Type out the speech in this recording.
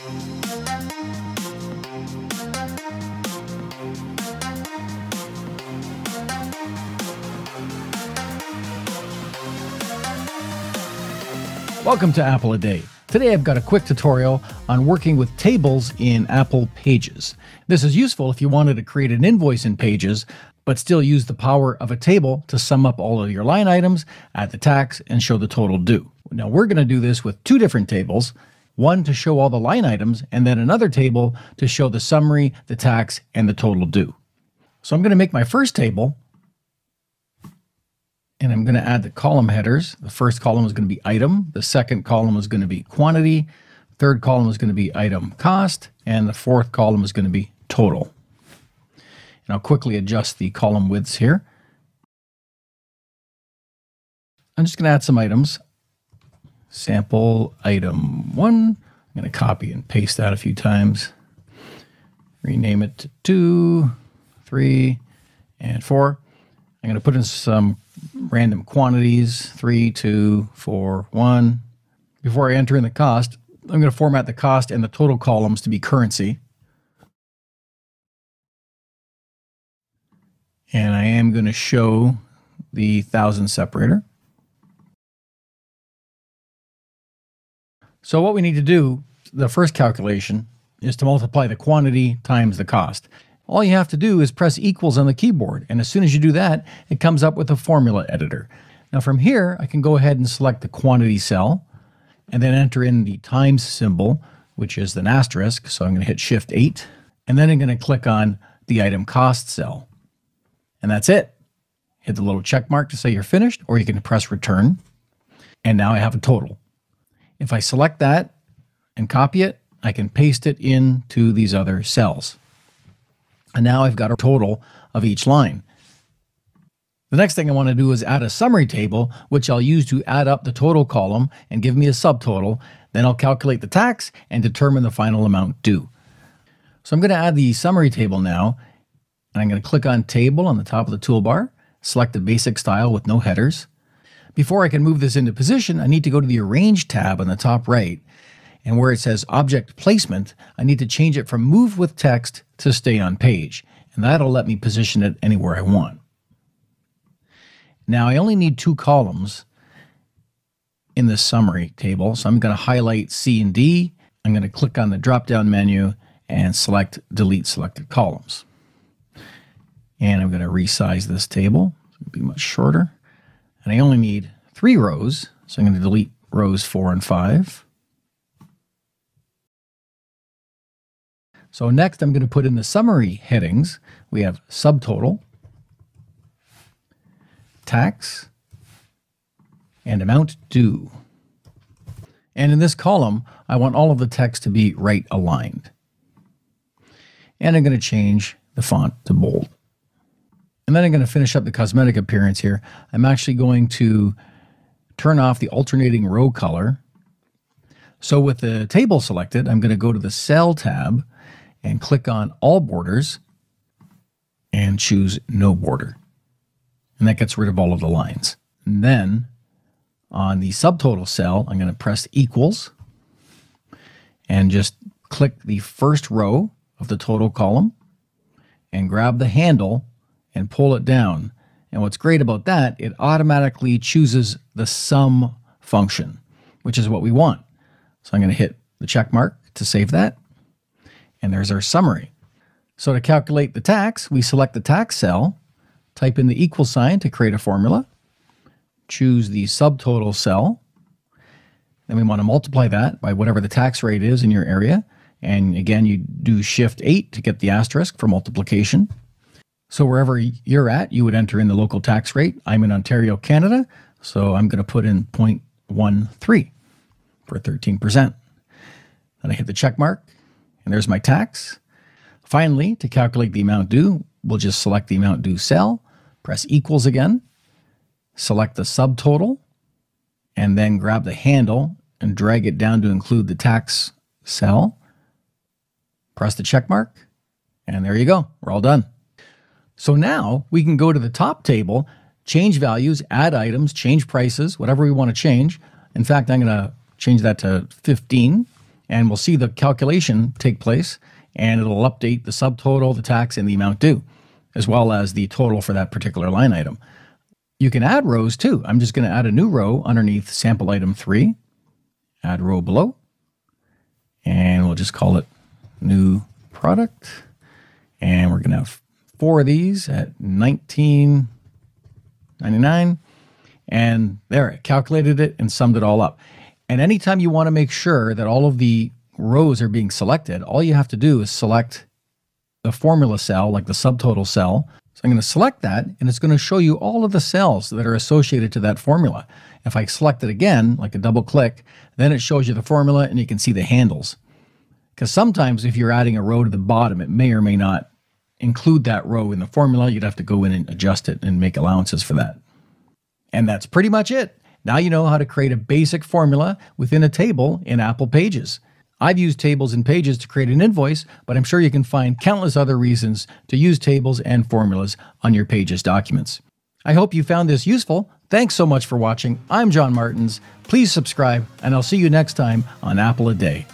Welcome to Apple a Day. Today I've got a quick tutorial on working with tables in Apple Pages. This is useful if you wanted to create an invoice in Pages, but still use the power of a table to sum up all of your line items, add the tax, and show the total due. Now we're going to do this with two different tables, one to show all the line items, and then another table to show the summary, the tax, and the total due. So I'm going to make my first table and I'm going to add the column headers. The first column is going to be item. The second column is going to be quantity. Third column is going to be item cost. And the fourth column is going to be total. And I'll quickly adjust the column widths here. I'm just going to add some items. Sample item one. I'm going to copy and paste that a few times. Rename it to two, three, and four. I'm going to put in some random quantities, three, two, four, one. Before I enter in the cost, I'm going to format the cost and the total columns to be currency. And I am going to show the thousand separator. So what we need to do, the first calculation, is to multiply the quantity times the cost. All you have to do is press equals on the keyboard, and as soon as you do that, it comes up with a formula editor. Now from here, I can go ahead and select the quantity cell, and then enter in the times symbol, which is an asterisk, so I'm going to hit Shift 8, and then I'm going to click on the item cost cell. And that's it. Hit the little check mark to say you're finished, or you can press return. And now I have a total. If I select that and copy it, I can paste it into these other cells. And now I've got a total of each line. The next thing I want to do is add a summary table, which I'll use to add up the total column and give me a subtotal. Then I'll calculate the tax and determine the final amount due. So I'm going to add the summary table now. And I'm going to click on Table on the top of the toolbar, select the basic style with no headers. Before I can move this into position, I need to go to the Arrange tab on the top right and where it says object placement, I need to change it from move with text to stay on page. And that'll let me position it anywhere I want. Now I only need two columns in this summary table. So I'm going to highlight C and D. I'm going to click on the drop down menu and select delete selected columns. And I'm going to resize this table. It'll be much shorter. And I only need three rows. So I'm going to delete rows four and five. So next I'm going to put in the summary headings. We have subtotal, tax, and amount due. And in this column, I want all of the text to be right aligned. And I'm going to change the font to bold. And then I'm going to finish up the cosmetic appearance here. I'm actually going to turn off the alternating row color. So with the table selected, I'm going to go to the Cell tab and click on All Borders and choose No Border. And that gets rid of all of the lines. And then on the subtotal cell, I'm going to press equals and just click the first row of the total column and grab the handle and pull it down. And what's great about that, it automatically chooses the sum function, which is what we want. So I'm going to hit the check mark to save that. And there's our summary. So to calculate the tax, we select the tax cell, type in the equal sign to create a formula, choose the subtotal cell, then we want to multiply that by whatever the tax rate is in your area. And again, you do shift 8 to get the asterisk for multiplication. So wherever you're at, you would enter in the local tax rate. I'm in Ontario, Canada, so I'm going to put in 0.13 for 13%. Then I hit the check mark and there's my tax. Finally, to calculate the amount due, we'll just select the amount due cell, press equals again, select the subtotal, and then grab the handle and drag it down to include the tax cell. Press the check mark, and there you go. We're all done. So now we can go to the top table, change values, add items, change prices, whatever we want to change. In fact, I'm going to change that to 15 and we'll see the calculation take place and it'll update the subtotal, the tax, and the amount due, as well as the total for that particular line item. You can add rows too. I'm just going to add a new row underneath sample item three, add row below, and we'll just call it new product. And we're going to have four of these at 19.99. And there, it calculated it and summed it all up. And anytime you want to make sure that all of the rows are being selected, all you have to do is select the formula cell, like the subtotal cell. So I'm going to select that, and it's going to show you all of the cells that are associated to that formula. If I select it again, like a double click, then it shows you the formula and you can see the handles. Because sometimes if you're adding a row to the bottom, it may or may not include that row in the formula. You'd have to go in and adjust it and make allowances for that. And that's pretty much it. Now you know how to create a basic formula within a table in Apple Pages. I've used tables and pages to create an invoice, but I'm sure you can find countless other reasons to use tables and formulas on your Pages documents. I hope you found this useful. Thanks so much for watching. I'm John Martins. Please subscribe, and I'll see you next time on Apple a Day.